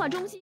画中心。